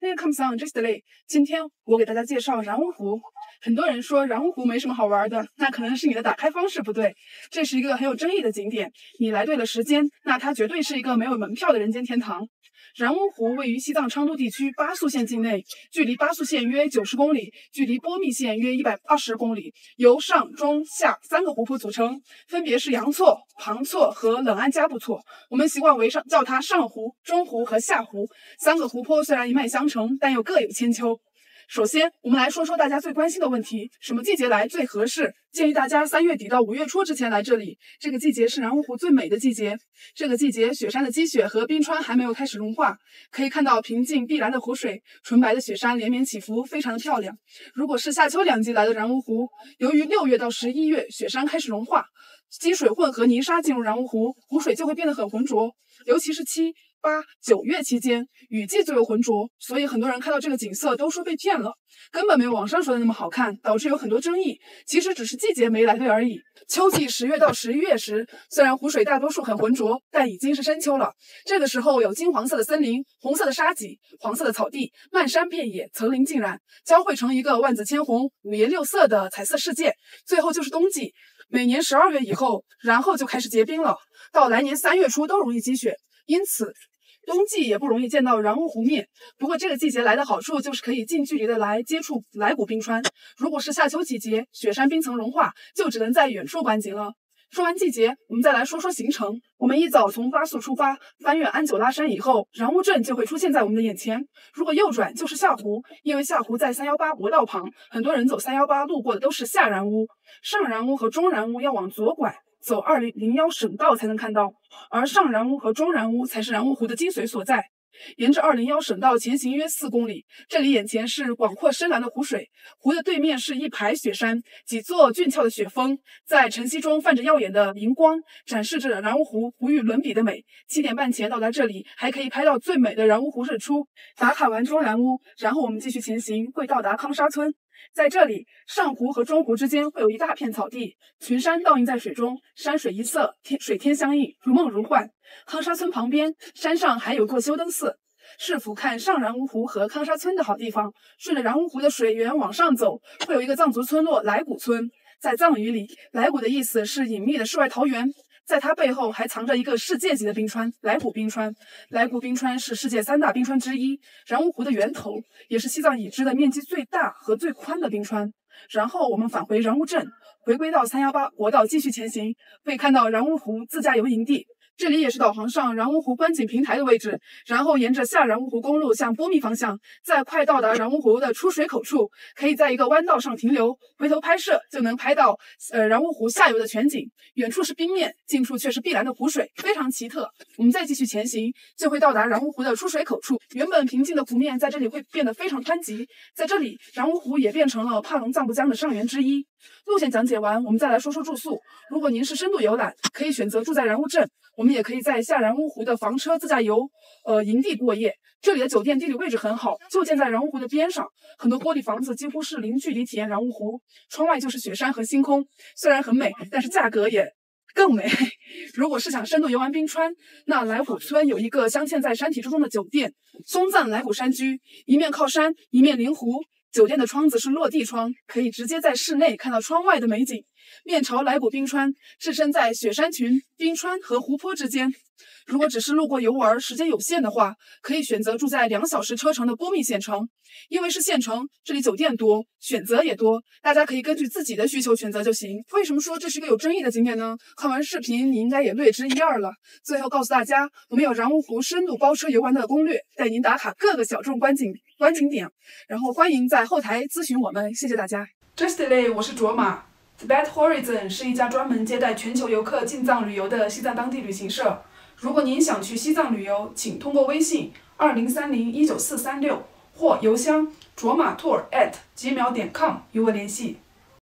Welcome on just day。今天我给大家介绍然乌湖。很多人说然乌湖没什么好玩的，那可能是你的打开方式不对。这是一个很有争议的景点，你来对了时间，那它绝对是一个没有门票的人间天堂。然乌湖位于西藏昌都地区巴素县境内，距离巴素县约九十公里，距离波密县约一百二十公里，由上中下三个湖泊组成，分别是阳错、旁错和冷安加布错。我们习惯为上叫它上湖、中湖和下湖。三个湖泊虽然一脉相承，但又各有千秋。首先，我们来说说大家最关心的问题：什么季节来最合适？建议大家三月底到五月初之前来这里。这个季节是然乌湖最美的季节。这个季节，雪山的积雪和冰川还没有开始融化，可以看到平静碧蓝的湖水，纯白的雪山连绵起伏，非常的漂亮。如果是夏秋两季来的然乌湖，由于六月到十一月雪山开始融化，积水混合泥沙进入然乌湖，湖水就会变得很浑浊，尤其是七。八九月期间，雨季最为浑浊，所以很多人看到这个景色都说被骗了，根本没有网上说的那么好看，导致有很多争议。其实只是季节没来对而已。秋季十月到十一月时，虽然湖水大多数很浑浊，但已经是深秋了。这个时候有金黄色的森林、红色的沙脊、黄色的草地，漫山遍野，层林尽染，交汇成一个万紫千红、五颜六色的彩色世界。最后就是冬季，每年十二月以后，然后就开始结冰了，到来年三月初都容易积雪。因此，冬季也不容易见到然乌湖面。不过，这个季节来的好处就是可以近距离的来接触来古冰川。如果是夏秋季节，雪山冰层融化，就只能在远处观景了。说完季节，我们再来说说行程。我们一早从巴素出发，翻越安久拉山以后，然乌镇就会出现在我们的眼前。如果右转就是下湖，因为下湖在三幺八国道旁，很多人走三幺八路过的都是下然乌。上然乌和中然乌要往左拐。走二零零幺省道才能看到，而上然乌和中然乌才是然乌湖的精髓所在。沿着二零幺省道前行约四公里，这里眼前是广阔深蓝的湖水，湖的对面是一排雪山，几座俊俏的雪峰在晨曦中泛着耀眼的荧光，展示着然乌湖无与伦比的美。七点半前到达这里，还可以拍到最美的然乌湖日出。打卡完中然乌，然后我们继续前行，会到达康沙村。在这里，上湖和中湖之间会有一大片草地，群山倒映在水中，山水一色，天水天相映，如梦如幻。康沙村旁边山上还有座修灯寺，是俯瞰上然乌湖和康沙村的好地方。顺着然乌湖的水源往上走，会有一个藏族村落来古村，在藏语里，来古的意思是隐秘的世外桃源。在它背后还藏着一个世界级的冰川——莱古冰川。莱古冰川是世界三大冰川之一，然乌湖的源头，也是西藏已知的面积最大和最宽的冰川。然后我们返回然乌镇，回归到三幺八国道继续前行，会看到然乌湖自驾游营地。这里也是导航上然乌湖观景平台的位置，然后沿着下然乌湖公路向波密方向，在快到达然乌湖的出水口处，可以在一个弯道上停留，回头拍摄就能拍到呃然乌湖下游的全景。远处是冰面，近处却是碧蓝的湖水，非常奇特。我们再继续前行，就会到达然乌湖的出水口处。原本平静的湖面在这里会变得非常湍急，在这里然乌湖也变成了帕隆藏布江的上源之一。路线讲解完，我们再来说说住宿。如果您是深度游览，可以选择住在然乌镇。我们也可以在下然乌湖的房车自驾游，呃，营地过夜。这里的酒店地理位置很好，就建在然乌湖的边上，很多玻璃房子几乎是零距离体验然乌湖，窗外就是雪山和星空。虽然很美，但是价格也更美。如果是想深度游玩冰川，那来古村有一个镶嵌在山体之中的酒店——松赞来古山居，一面靠山，一面临湖。酒店的窗子是落地窗，可以直接在室内看到窗外的美景，面朝来古冰川，置身在雪山群、冰川和湖泊之间。如果只是路过游玩，时间有限的话，可以选择住在两小时车程的波密县城。因为是县城，这里酒店多，选择也多，大家可以根据自己的需求选择就行。为什么说这是一个有争议的景点呢？看完视频，你应该也略知一二了。最后告诉大家，我们有然乌湖深度包车游玩的攻略，带您打卡各个小众观景观景点，然后欢迎在后台咨询我们。谢谢大家。Justly，我是卓玛。The Bad Horizon 是一家专门接待全球游客进藏旅游的西藏当地旅行社。如果您想去西藏旅游，请通过微信二零三零一九四三六或邮箱卓玛 tour at 几秒点 com 与我联系。